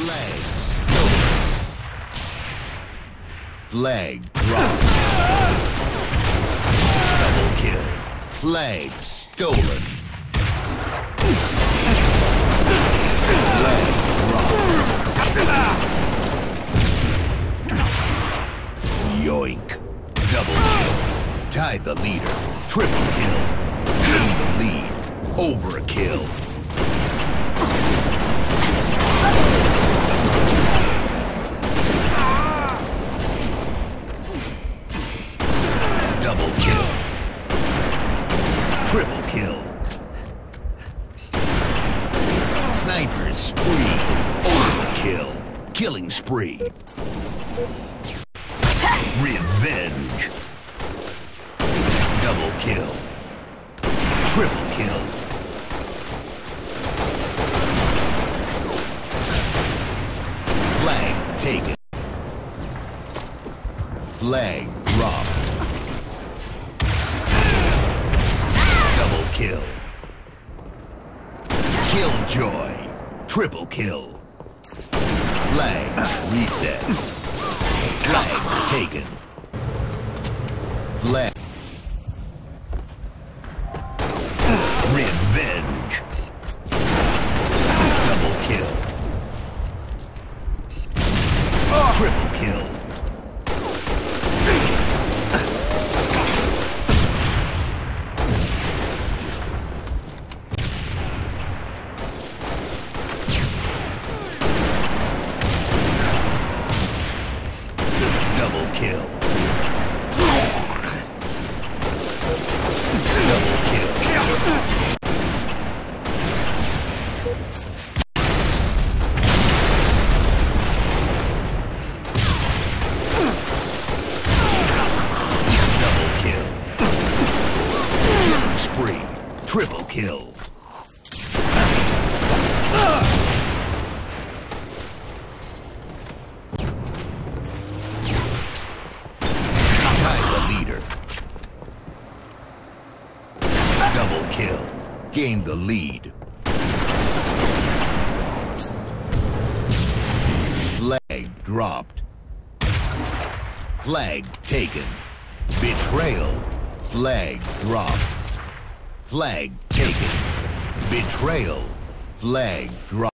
Flag stolen. Flag dropped. Double kill. Flag stolen. Flag dropped. Yoink. Double kill. Tied the leader. Triple kill. The lead. Overkill. Double kill. Triple kill. Sniper spree. Overkill. Killing spree. Revenge. Double kill. Triple kill. Flag taken. Flag dropped. Killjoy. Triple kill. Flag reset. Flag taken. Flag. Revenge. Double kill. Triple kill. Double kill. Double kill. Double kill. Spree. Triple kill. Double kill. Gain the lead. Flag dropped. Flag taken. Betrayal. Flag dropped. Flag taken. Betrayal. Flag dropped.